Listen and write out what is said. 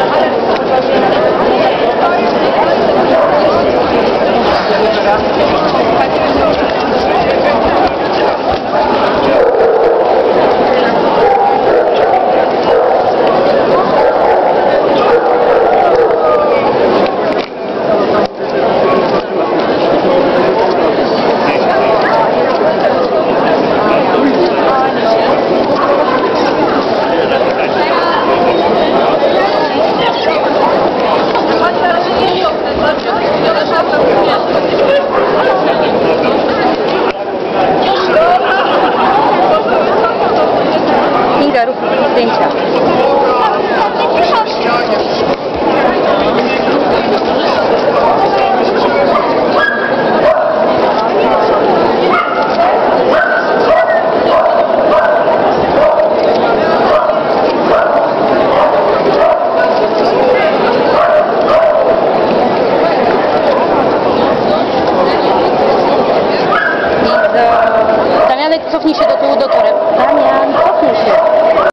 サッカーしてるから。Kinga, rób zdjęcia. Cofnij się do tyłu, do